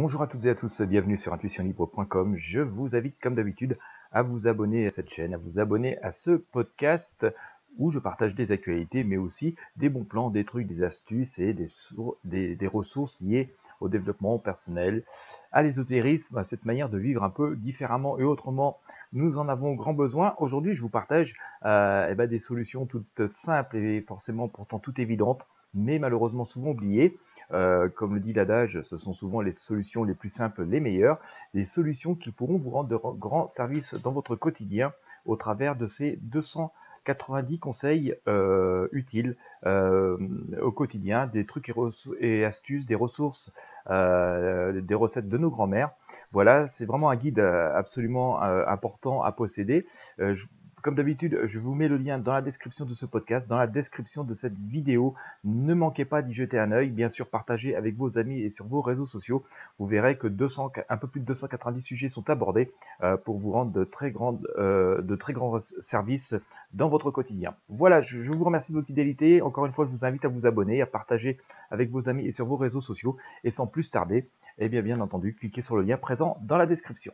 Bonjour à toutes et à tous, bienvenue sur intuitionlibre.com. Je vous invite comme d'habitude à vous abonner à cette chaîne, à vous abonner à ce podcast où je partage des actualités, mais aussi des bons plans, des trucs, des astuces et des, ressources liées au développement personnel, à l'ésotérisme, à cette manière de vivre un peu différemment et autrement. Nous en avons grand besoin. Aujourd'hui, je vous partage euh, eh ben, des solutions toutes simples et forcément pourtant toutes évidentes mais malheureusement souvent oubliées. Euh, comme le dit l'adage, ce sont souvent les solutions les plus simples, les meilleures, des solutions qui pourront vous rendre de grands services dans votre quotidien au travers de ces 290 conseils euh, utiles euh, au quotidien, des trucs et, astuces, des ressources, des recettes de nos grands-mères. Voilà, c'est vraiment un guide absolument important à posséder. Comme d'habitude, je vous mets le lien dans la description de ce podcast, dans la description de cette vidéo. Ne manquez pas d'y jeter un œil. Bien sûr, partagez avec vos amis et sur vos réseaux sociaux. Vous verrez que 200, un peu plus de 290 sujets sont abordés euh, pour vous rendre de très, grandes, euh, de très grands services dans votre quotidien. Voilà, je, vous remercie de votre fidélité. Encore une fois, je vous invite à vous abonner, à partager avec vos amis et sur vos réseaux sociaux. Et sans plus tarder, eh bien entendu, cliquez sur le lien présent dans la description.